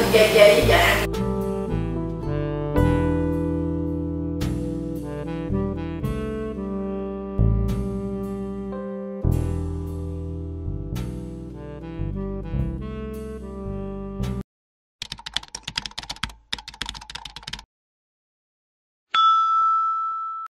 cưng chơi chơi với vợ